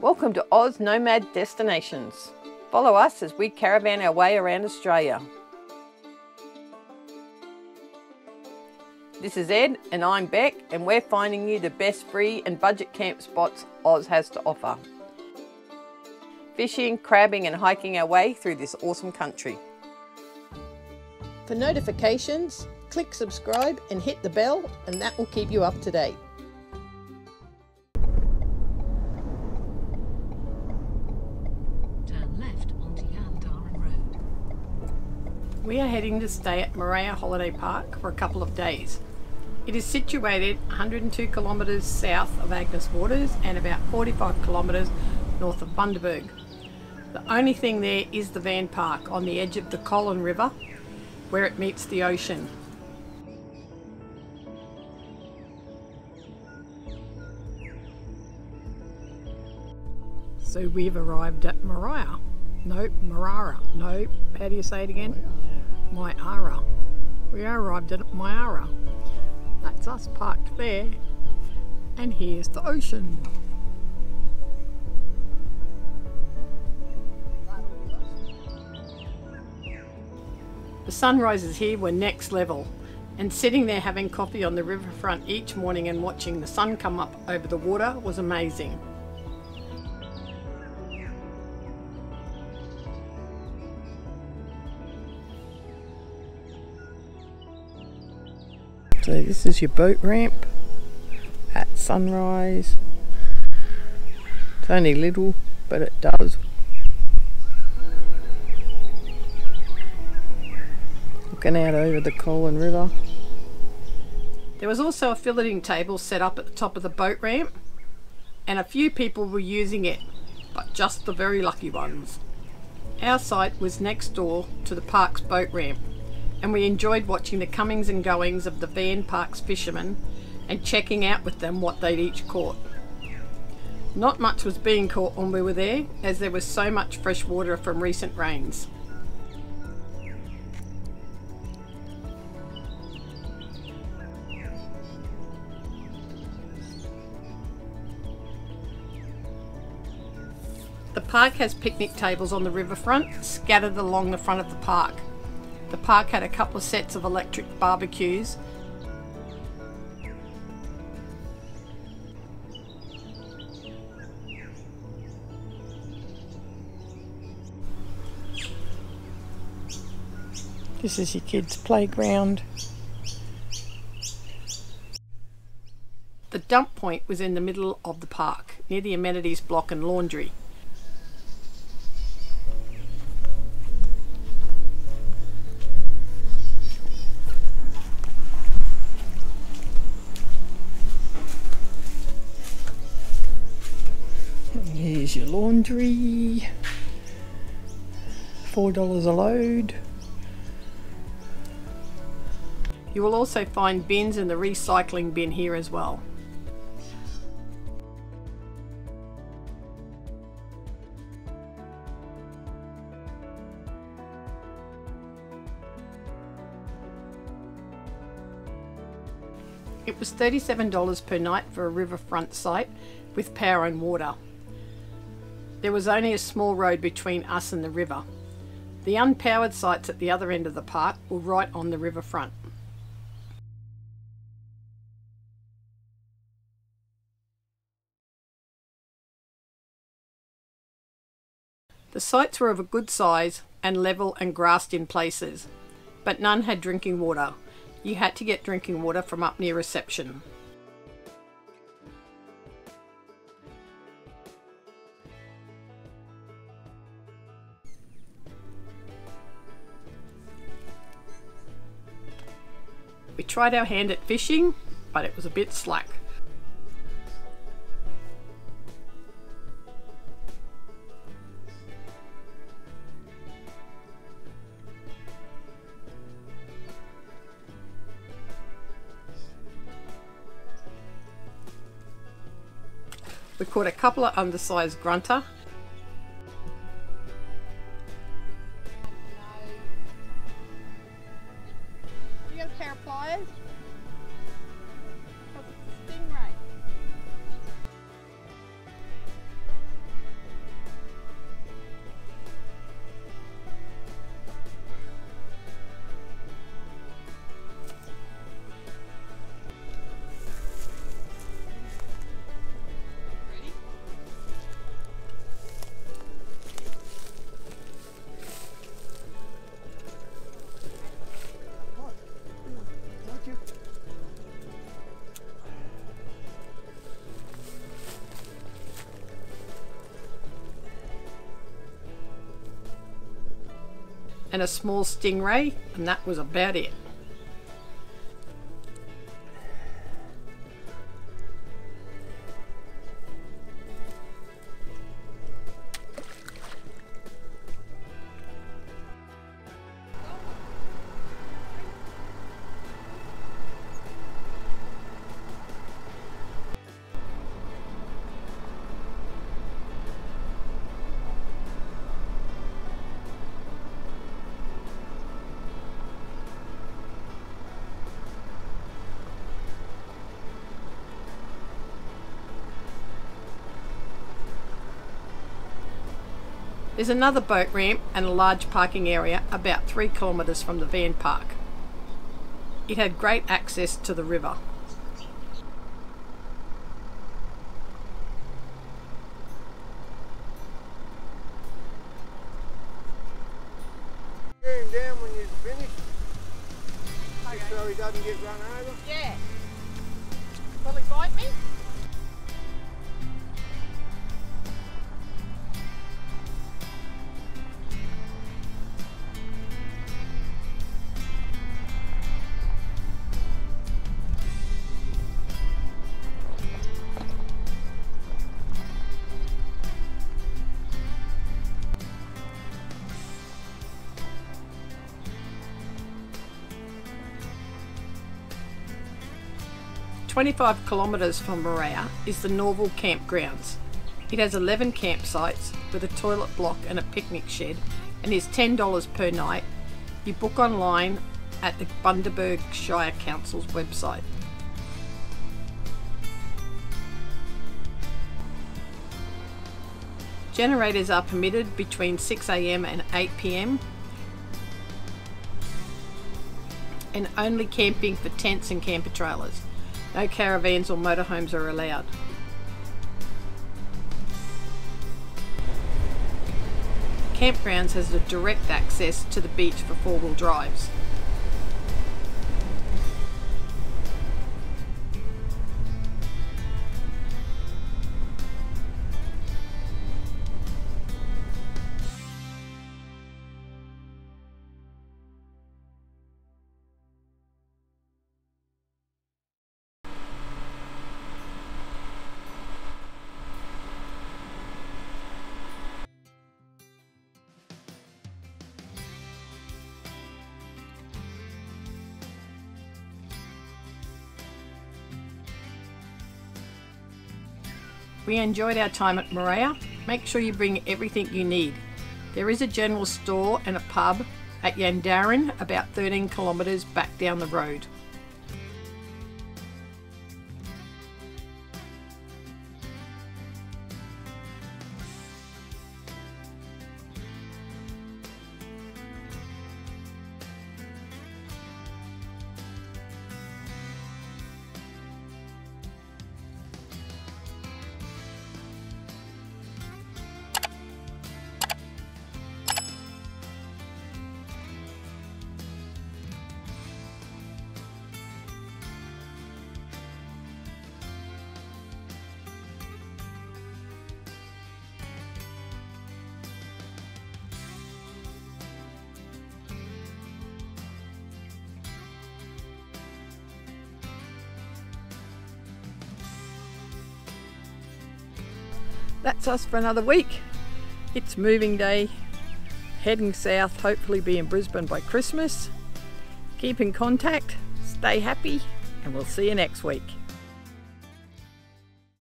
Welcome to Aussie Nomad Destinations. Follow us as we caravan our way around Australia. This is Ed and I'm Bec and we're finding you the best free and budget camp spots Oz has to offer. Fishing, crabbing and hiking our way through this awesome country. For notifications, click subscribe and hit the bell and that will keep you up to date. We are heading to stay at Morea Holiday Park for a couple of days. It is situated 102 kilometres south of Agnes Waters and about 45 kilometres north of Bundaberg. The only thing there is the van park on the edge of the Kolan River where it meets the ocean. So we've arrived at Moria. No, Marara. No, how do you say it again? Miara. We arrived at Miara. That's us parked there. And here's the ocean. The sunrises here were next level, and sitting there having coffee on the riverfront each morning and watching the sun come up over the water was amazing. So this is your boat ramp at sunrise. It's only little, but it does. Looking out over the Kolan River. There was also a filleting table set up at the top of the boat ramp and a few people were using it, but just the very lucky ones. Our site was next door to the park's boat ramp and we enjoyed watching the comings and goings of the Van Park's fishermen and checking out with them what they'd each caught. Not much was being caught when we were there, as there was so much fresh water from recent rains. The park has picnic tables on the riverfront, scattered along the front of the park. The park had a couple of sets of electric barbecues. This is your kids' playground. The dump point was in the middle of the park, near the amenities block and laundry. Your laundry. Four dollars a load. You will also find bins in the recycling bin here as well. It was $37 per night for a riverfront site with power and water. There was only a small road between us and the river. The unpowered sites at the other end of the park were right on the riverfront. The sites were of a good size and level and grassed in places, but none had drinking water. You had to get drinking water from up near reception. We tried our hand at fishing, but it was a bit slack. We caught a couple of undersized grunter. Pair and a small stingray, and that was about it. There's another boat ramp and a large parking area about three kilometres from the van park. It had great access to the river. 25 kilometres from Morea is the Norval Campgrounds. It has 11 campsites with a toilet block and a picnic shed and is $10 per night. You book online at the Bundaberg Shire Council's website. Generators are permitted between 6am and 8pm and only camping for tents and camper trailers. No caravans or motorhomes are allowed. Campgrounds has a direct access to the beach for four-wheel drives. We enjoyed our time at Moorea. Make sure you bring everything you need. There is a general store and a pub at Yandaran, about 13 kilometres back down the road. That's us for another week. It's moving day, heading south, hopefully be in Brisbane by Christmas. Keep in contact, stay happy, and we'll see you next week.